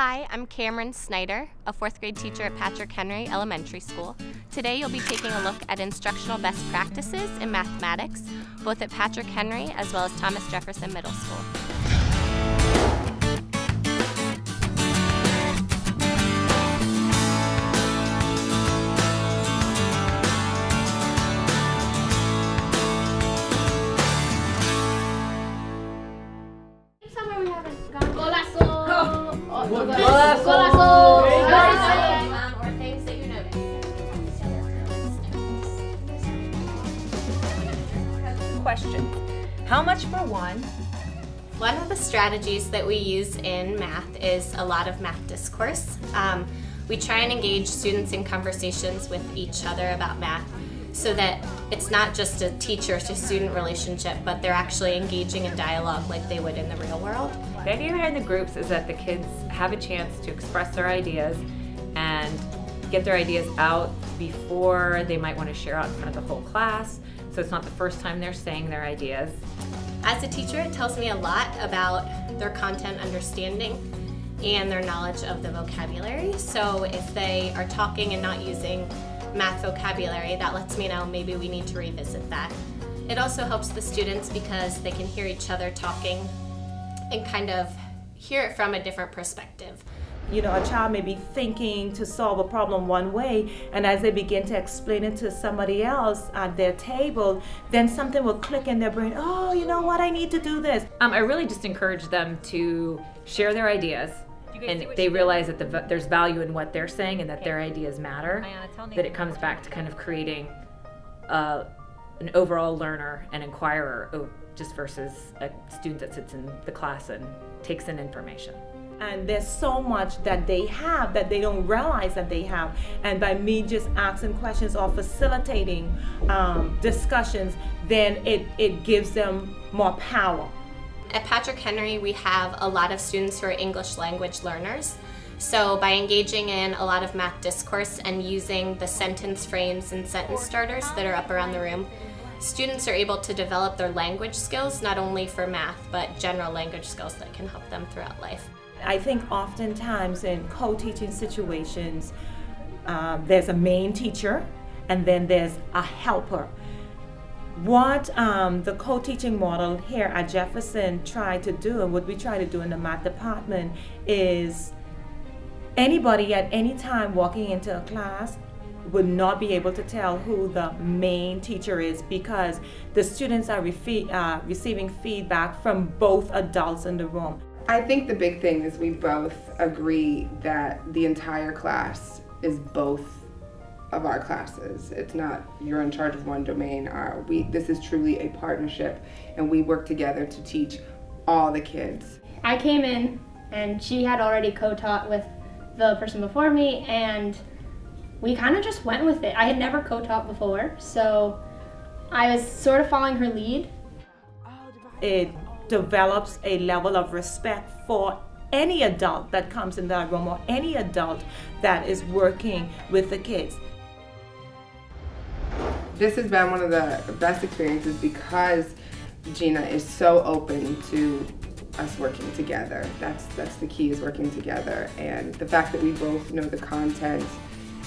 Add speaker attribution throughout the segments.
Speaker 1: Hi, I'm Cameron Snyder, a fourth grade teacher at Patrick Henry Elementary School. Today you'll be taking a look at instructional best practices in mathematics, both at Patrick Henry as well as Thomas Jefferson Middle School.
Speaker 2: Question. How much for one?
Speaker 1: One of the strategies that we use in math is a lot of math discourse. Um, we try and engage students in conversations with each other about math so that it's not just a teacher to student relationship, but they're actually engaging in dialogue like they would in the real world.
Speaker 2: The idea behind the groups is that the kids have a chance to express their ideas and get their ideas out before they might want to share out in front of the whole class. So it's not the first time they're saying their ideas.
Speaker 1: As a teacher, it tells me a lot about their content understanding and their knowledge of the vocabulary. So if they are talking and not using math vocabulary, that lets me know maybe we need to revisit that. It also helps the students because they can hear each other talking and kind of hear it from a different perspective.
Speaker 3: You know, a child may be thinking to solve a problem one way, and as they begin to explain it to somebody else at their table, then something will click in their brain. Oh, you know what? I need to do this.
Speaker 2: Um, I really just encourage them to share their ideas and they realize that the, there's value in what they're saying and that their ideas matter. That it comes back to kind of creating uh, an overall learner and inquirer just versus a student that sits in the class and takes in information.
Speaker 3: And there's so much that they have that they don't realize that they have. And by me just asking questions or facilitating um, discussions, then it, it gives them more power.
Speaker 1: At Patrick Henry, we have a lot of students who are English language learners. So by engaging in a lot of math discourse and using the sentence frames and sentence starters that are up around the room, students are able to develop their language skills, not only for math, but general language skills that can help them throughout life.
Speaker 3: I think oftentimes in co-teaching situations, um, there's a main teacher and then there's a helper. What um, the co-teaching model here at Jefferson tried to do and what we try to do in the math department is anybody at any time walking into a class would not be able to tell who the main teacher is because the students are uh, receiving feedback from both adults in the room.
Speaker 4: I think the big thing is we both agree that the entire class is both of our classes. It's not you're in charge of one domain. Our, we this is truly a partnership, and we work together to teach all the kids.
Speaker 5: I came in, and she had already co-taught with the person before me, and we kind of just went with it. I had never co-taught before, so I was sort of following her lead.
Speaker 3: It develops a level of respect for any adult that comes in that room or any adult that is working with the kids.
Speaker 4: This has been one of the best experiences because Gina is so open to us working together. That's that's the key is working together and the fact that we both know the content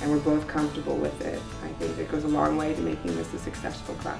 Speaker 4: and we're both comfortable with it. I think it goes a long way to making this a successful class.